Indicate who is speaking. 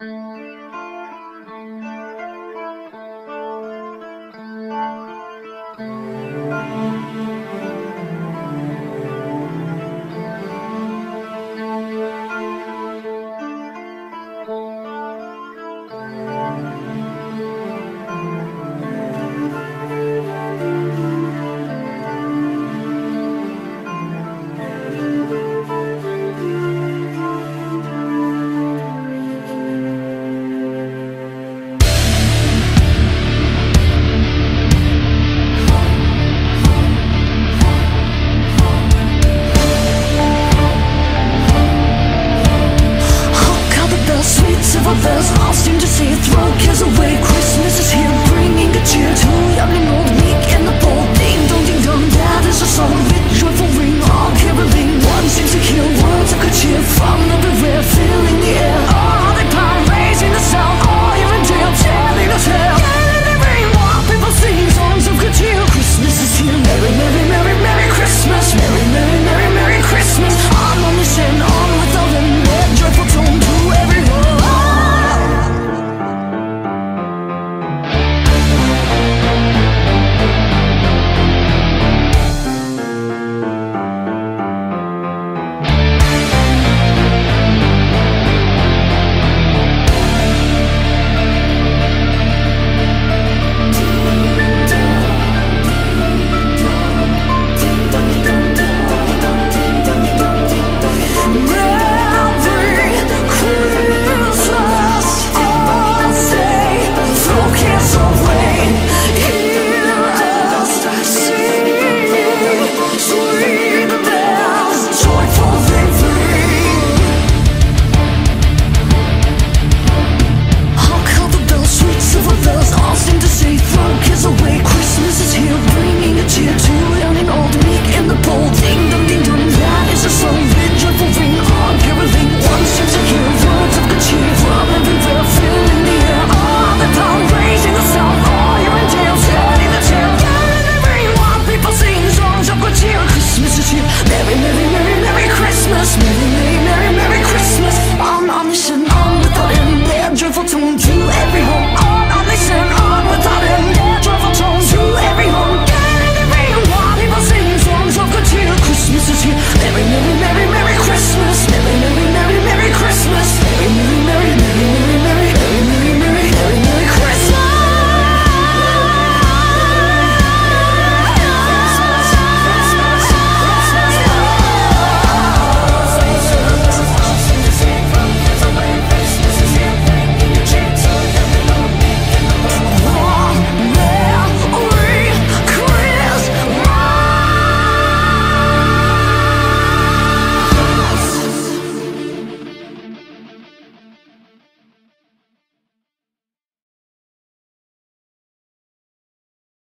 Speaker 1: Música silver bells All seem to say throw cares away Christmas is here, bringing good cheer To